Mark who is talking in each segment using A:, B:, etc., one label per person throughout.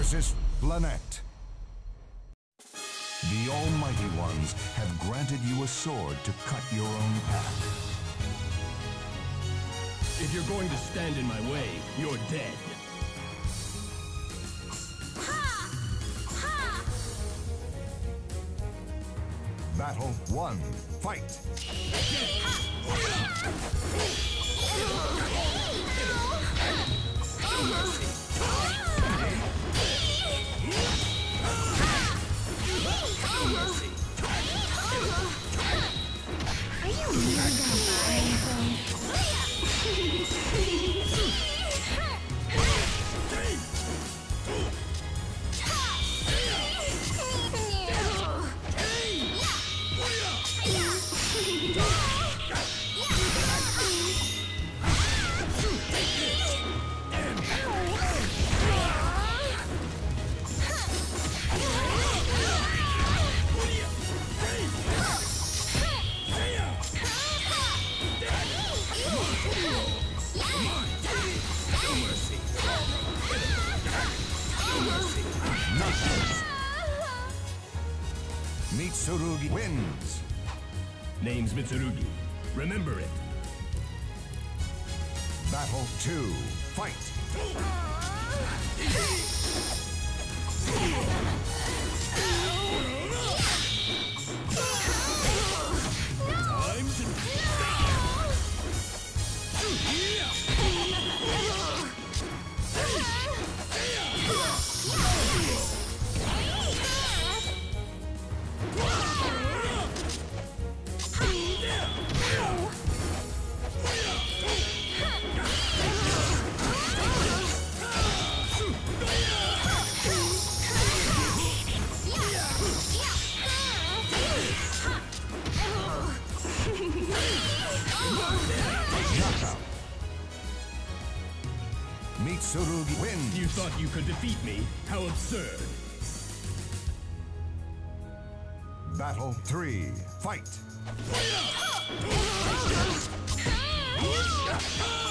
A: versus Lynette. The Almighty Ones have granted you a sword to cut your own path.
B: If you're going to stand in my way, you're dead.
A: Battle 1. Fight! Mitsurugi wins.
B: Name's Mitsurugi. Remember it.
A: Battle 2. Fight! Mitsurugi wins.
B: You thought you could defeat me? How absurd.
A: Battle 3. Fight!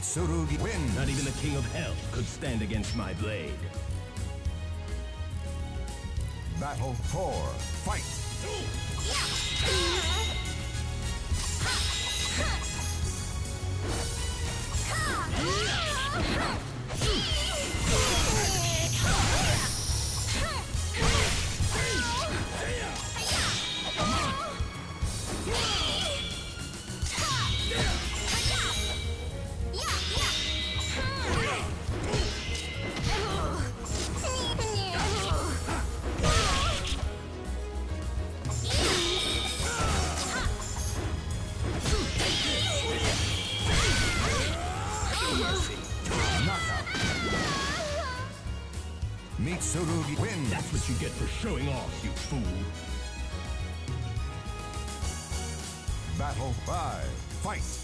A: Mitsurugi wins.
B: Not even the king of hell could stand against my blade.
A: Battle 4. Fight! Knockout. Mitsurugi wins.
B: That's what you get for showing off, you fool.
A: Battle 5. Fight!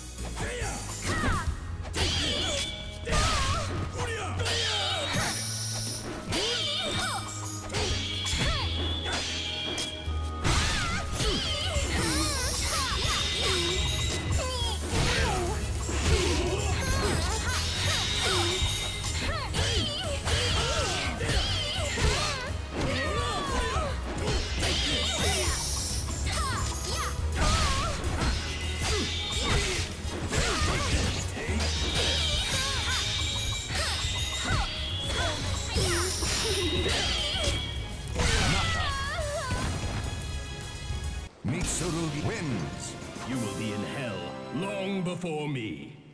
A: Mitsurugi wins.
B: You will be in hell long before me.